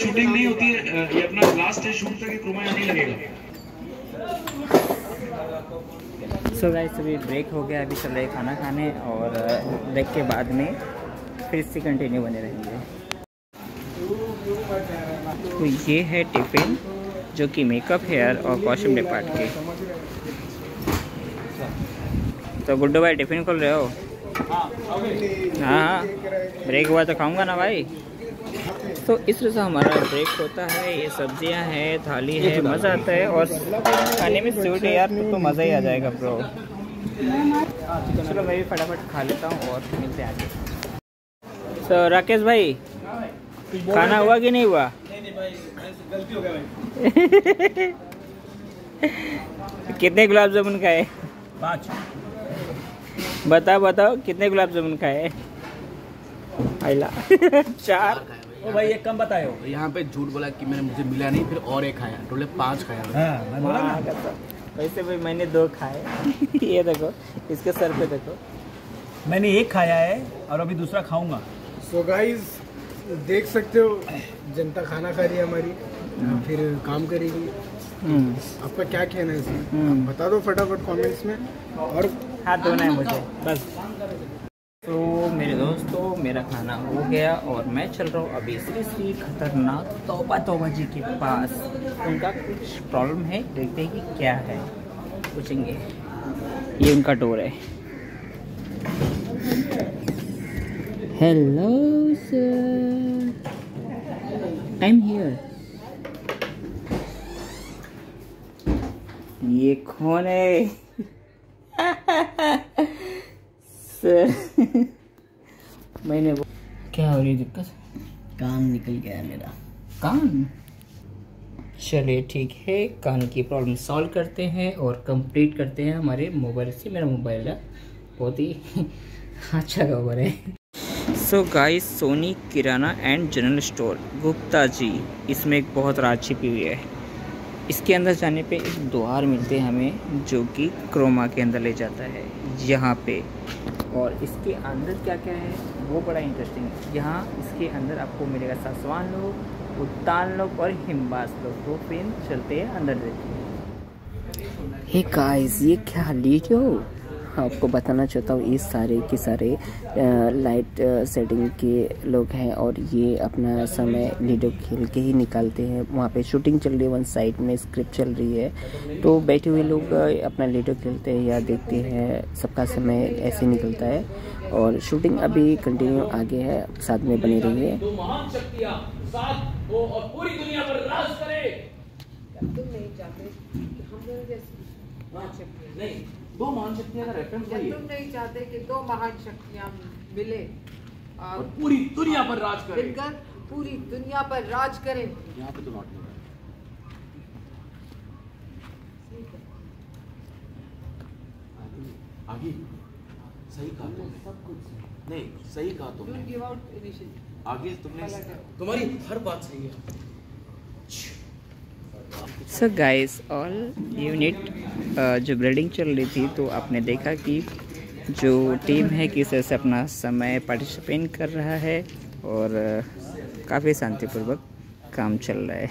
Shooting नहीं होती है ये अपना लास्ट है शूट तक ये क्रोमा यहाँ नहीं लगेगा। सो गाइस अभी ब्रेक हो गया अभी चल रहे खाना खाने और ब्रेक के बाद में फिर से कंटिन्यू बने रहेंगे। तो ये है टिफ़िन जो कि मेकअप हेयर और कॉस्ट्यूम डिपार्ट के। तो गुड्डू भाई टिफ़िन खोल रहे हो? हाँ हाँ ब्रेक हुआ तो खाऊँगा ना भाई। तो इस तरह से हमारा ब्रेक होता है। ये सब्ज़ियाँ हैं थाली है मज़ा आता है और खाने में स्वीट है यार तो, तो मज़ा ही आ जाएगा ब्रो चलो मैं भी फटाफट खा लेता हूँ और मिलते हैं आगे। सो राकेश भाई खाना हुआ कि नहीं हुआ? कितने गुलाब जामुन खाए? पाँच। बताओ बताओ कितने गुलाब जामुन खाए? आइला चार? ओ भाई एक कम बताए हो यहाँ पे झूठ बोला कि मैंने मुझे मिला नहीं फिर और एक खाया टोटल पाँच खाया हाँ बोला ना। हाँ, वैसे भाई मैंने दो खाए। ये देखो इसके सर पे देखो। मैंने एक खाया है और अभी दूसरा खाऊँगा। सो गाइस देख सकते हो जनता खाना खा रही है हमारी। फिर काम करेगी। हम्म, आपका क्या कहना है इसमें हम्म। बता दो फटाफट कमेंट्स में। और हाथ धोना है मुझे। बस। तो मेरे दोस्तों, मेरा खाना हो गया और मैं चल रहा हूँ अभी श्री श्री खतरनाक तोबा तोबा जी के पास। उनका कुछ प्रॉब्लम है, देखते हैं कि क्या है। पूछेंगे। ये उनका डोर है। Hello sir I am here ये कौन है सर मैंने वो क्या हो रही दिक्कत? कान निकल गया है मेरा। कान? चलिए ठीक है कान की प्रॉब्लम सॉल्व करते हैं और कंप्लीट करते हैं हमारे मोबाइल से। मेरा मोबाइल है बहुत ही अच्छा खबर है। So guys Soni Kirana and general store Gupta ji इसमें एक बहुत राज छिपी हुई है। इसके अंदर जाने पे एक द्वार मिलते हैं हमें जो कि क्रोमा के अंदर ले जाता है। यहाँ पे और इसके अंदर क्या क्या है, वो बड़ा इंटरेस्टिंग है। यहाँ इसके अंदर आपको मिलेगा सासवान लोग उत्तान लोग और हिमबास लोग। तो फिर चलते हैं अंदर देखिए हे गाइस ये क्या लीड हो? आपको बताना चाहता हूँ ये सारे के सारे लाइट सेटिंग के लोग हैं और ये अपना समय लीडो खेल के ही निकालते हैं। वहाँ पे शूटिंग चल रही है वन साइड में स्क्रिप्ट चल रही है। तो बैठे हुए लोग अपना लीडो खेलते हैं या देखते हैं सबका समय ऐसे निकलता है। और शूटिंग अभी कंटिन्यू आगे है साथ में बनी बने रहिए दो महान शक्तियाँ का रेफरेंस जब तुम नहीं चाहते कि दो महान शक्तियाँ मिले और पूरी दुनिया पर राज करें। मिलकर पूरी दुनिया पर राज करें। यहाँ पे तो नॉट मिला आगे सही कहा तुमने। सब कुछ नहीं सही कहा तुमने। गिव आउट इनिशिएटिव आगे तुमने तुम्हारी हर बात सही है। सो गाइस ऑल यूनिट जो ग्रेडिंग चल रही थी तो आपने देखा कि जो टीम है किस तरह से अपना समय पार्टिसिपेट कर रहा है और काफ़ी शांतिपूर्वक काम चल रहा है।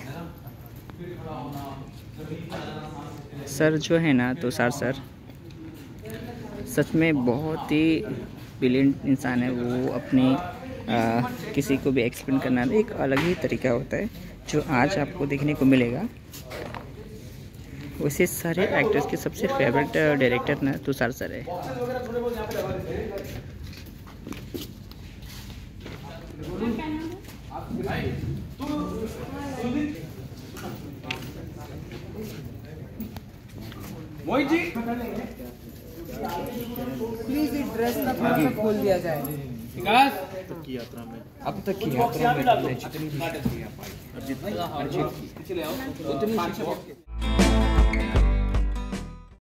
सर जो है ना तुषार सर सच में बहुत ही ब्रिलियंट इंसान है। वो अपनी आ, किसी को भी एक्सप्लेन करना एक अलग ही तरीका होता है जो आज आपको देखने को मिलेगा। वैसे सारे एक्टर्स के सबसे फेवरेट डायरेक्टर ना तुषार सर है। मोहित जी। प्लीज़ ये ड्रेस ना थोड़ा सा खोल दिया जाए। अब तक की यात्रा में जितनी भी शक्तियाँ पाई और जितनी उतनी